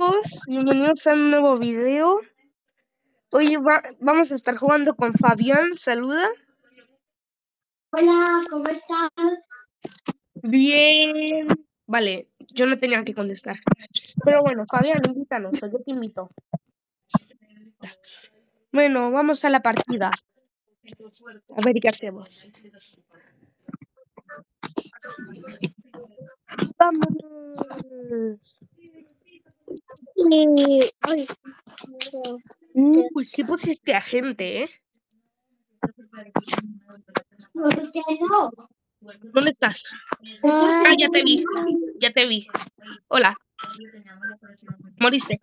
chicos, bienvenidos a un nuevo video. Hoy va- vamos a estar jugando con Fabián, saluda. Hola, ¿cómo estás? Bien. Vale, yo no tenía que contestar. Pero bueno, Fabián, invítanos, yo te invito. Bueno, vamos a la partida. A ver qué hacemos. Vamos. Y... Ay, Uy, sí pusiste a gente, ¿eh? ¿por qué no? ¿Dónde estás? Ah, ya te vi. Ya te vi. Hola. Moriste.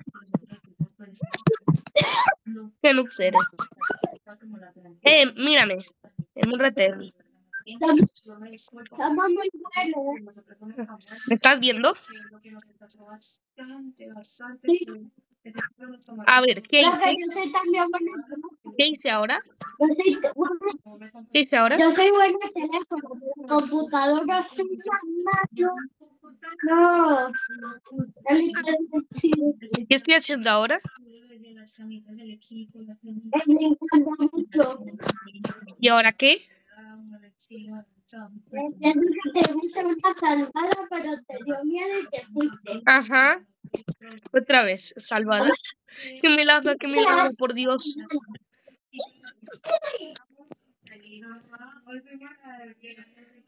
Qué noob eres. Eh, mírame. En un retén. Estamos muy buenos. ¿Me estás viendo? A ver, ¿qué hice? que yo soy también buena. ¿Qué hice ahora? Yo soy, bueno, ¿Qué hice ahora? yo soy buena en teléfono. Computadora soy. No. ¿Qué estoy haciendo ahora? Me encanta mucho. ¿Y ahora qué? Que una salvada, pero te dio miedo y te fuiste. Ajá. Otra vez, salvada. Qué milagro, qué milagro, por Dios.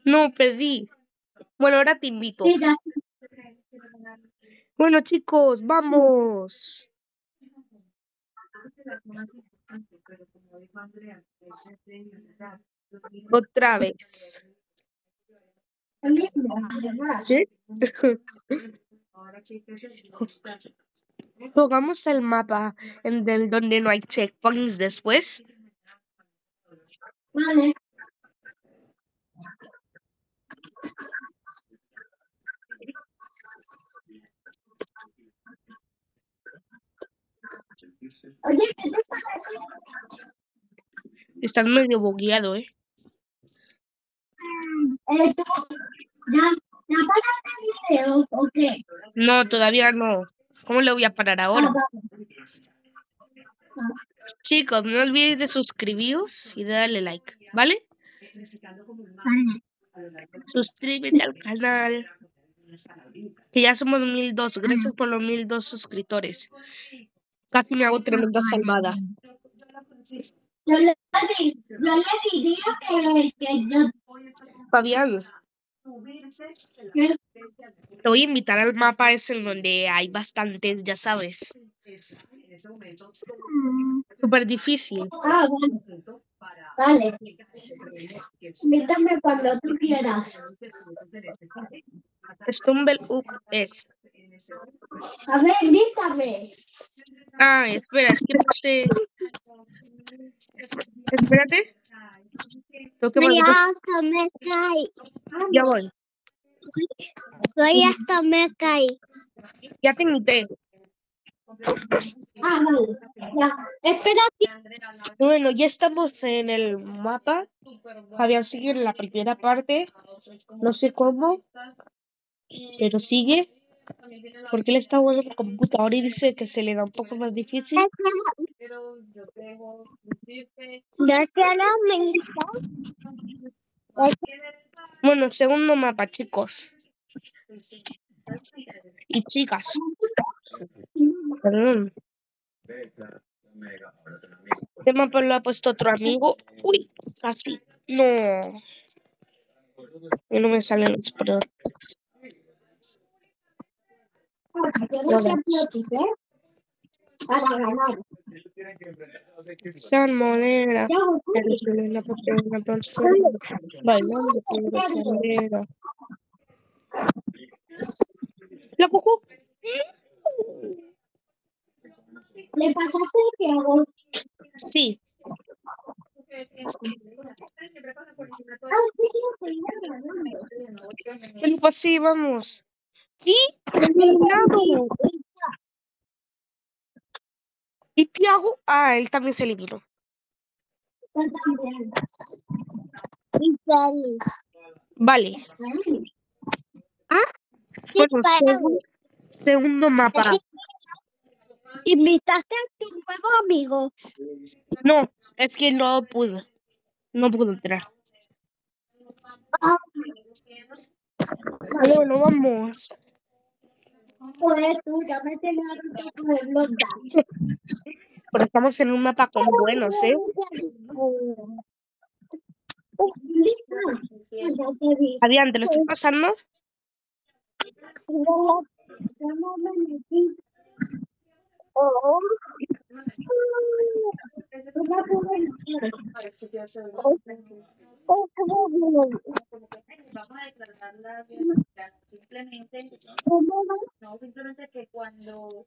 No, perdí. Bueno, ahora te invito. Bueno, chicos, vamos. Otra vez. ¿Sí? Jugamos el mapa en el donde no hay checkpoints después. Vale. Oye, ¿qué te parece? Estás medio bugueado, ¿eh? Eh, tú, ¿ya, ¿Ya paraste el video o qué? No, todavía no. ¿Cómo le voy a parar Ah, ahora? vale. Chicos, no olvidéis de suscribiros y de darle like, ¿vale? Vale. Suscríbete al canal. Que ya somos 1002. Gracias por los 1002 suscriptores. Casi me hago tremenda salvada. Yo le, yo le diría que, que yo... Fabián, te voy a invitar al mapa ese en donde hay bastantes, ya sabes. Súper difícil. Ah, vale. Vale. Invítame cuando tú quieras. Stumble Up es. A ver, invítame. Ah, espera, es que puse. Espérate. Tengo que Ya voy. Soy hasta me caí. Ya te invité. Ah, vale. Ya. Espérate. Bueno, ya estamos en el mapa. Fabián sigue en la primera parte. No sé cómo, pero sigue. Porque él está jugando en el computador y dice que se le da un poco más difícil. Ya quiero me invita. Bueno, segundo mapa, chicos. Y chicas. Perdón. ¿Qué mapa lo ha puesto otro amigo? Uy, casi. No. Y no me salen los productos. Ya, Eres una persona bailando por la bandera. ¿La cojo? ¿Le pasaste Tiago? Sí. Ah, sí, sí, sí, Bueno, pues sí, vamos. ¿Sí? Eliminado. ¿Y Tiago? Ah, él también se eliminó. Yo también. Y Kelly. Vale. ¿Ah? Bueno, segundo mapa. ¿Invitaste a tu nuevo amigo? No, es que no pude. No pude entrar. Ah, Vale, bueno, vamos. Pues tú ya me coger los datos. Pero estamos en un mapa con buenos, ¿eh? Fabián, ¿te lo estoy pasando? Simplemente, no, simplemente que cuando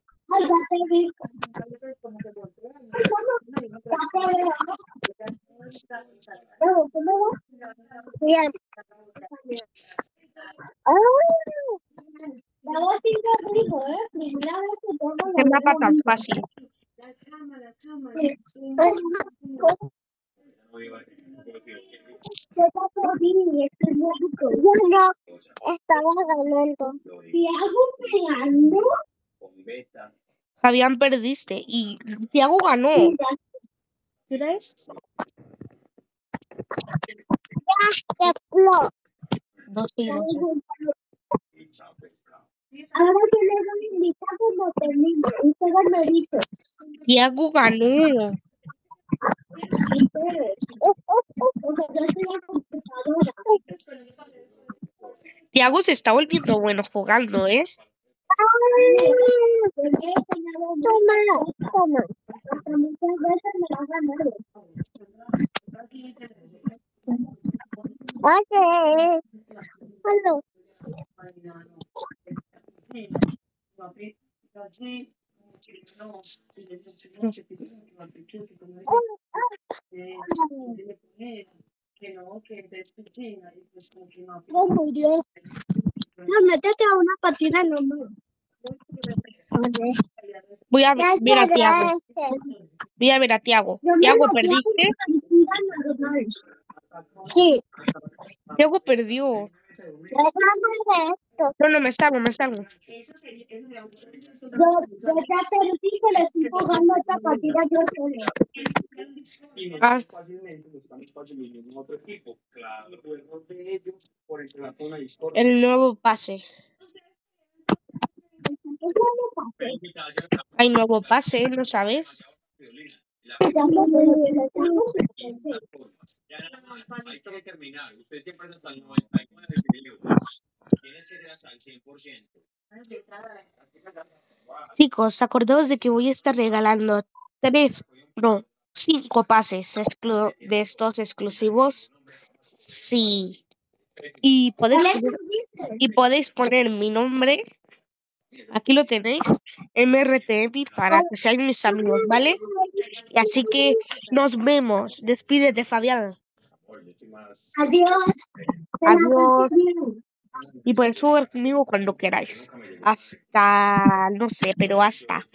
como que fácil. Yo no estaba ganando. ¿Y algo pegando? Fabián, perdiste. Y Tiago ganó. ¿Qué hora es? Se. Dos y doce. Ahora yo le doy invitar cuando termine. Ustedes me dicen. Tiago ganó. Porque yo soy la computadora. Tiago se está volviendo bueno jugando, ¿eh? Hasta muchas veces me la ganado. Oye. Hola. No murió. No, métete a una patina normal. Voy a ver a Tiago. Voy a ver a Tiago. Tiago, ¿perdiste? Sí. Tiago perdió. No, no, me salgo, me salgo. Ah, el nuevo pase. Hay nuevo pase, ¿no sabes? Hay que determinar. Usted siempre es hasta el 99 euros. Tienes que ser hasta el 100%. Chicos, acordaos de que voy a estar regalando tres, no, cinco pases de estos exclusivos. Sí. Y podéis, y podéis poner mi nombre. Aquí lo tenéis. MRTM para que seáis mis amigos, ¿vale? Y así que nos vemos. Despídete, Fabián. Adiós. Adiós. Y podéis jugar conmigo cuando queráis. Hasta, no sé, pero hasta.